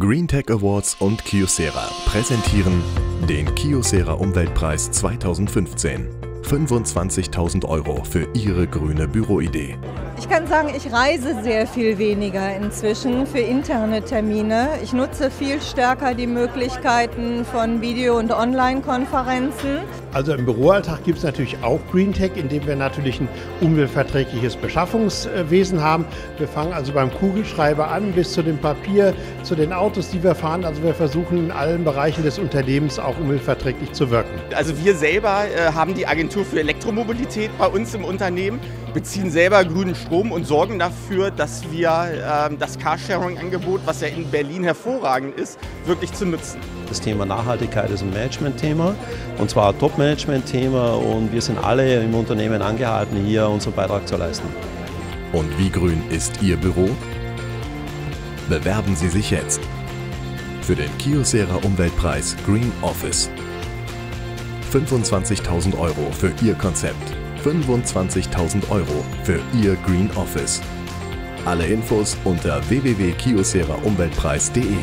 GreenTech Awards und Kyocera präsentieren den Kyocera Umweltpreis 2015. 25.000 Euro für Ihre grüne Büroidee. Ich kann sagen, ich reise sehr viel weniger inzwischen für interne Termine. Ich nutze viel stärker die Möglichkeiten von Video- und Online-Konferenzen. Also im Büroalltag gibt es natürlich auch Green Tech, indem wir natürlich ein umweltverträgliches Beschaffungswesen haben. Wir fangen also beim Kugelschreiber an bis zu dem Papier, zu den Autos, die wir fahren. Also wir versuchen in allen Bereichen des Unternehmens auch umweltverträglich zu wirken. Also wir selber äh, haben die Agentur für Elektromobilität bei uns im Unternehmen, beziehen selber grünen Strom und sorgen dafür, dass wir äh, das Carsharing-Angebot, was ja in Berlin hervorragend ist, wirklich zu nutzen. Das Thema Nachhaltigkeit ist ein Management-Thema und zwar ein Top-Management-Thema und wir sind alle im Unternehmen angehalten, hier unseren Beitrag zu leisten. Und wie grün ist Ihr Büro? Bewerben Sie sich jetzt für den Kiosera Umweltpreis Green Office. 25.000 Euro für Ihr Konzept. 25.000 Euro für Ihr Green Office. Alle Infos unter www.kioseraumweltpreis.de.